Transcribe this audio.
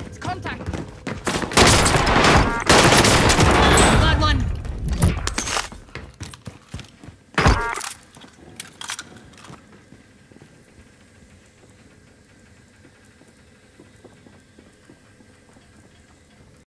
Contact! Contact!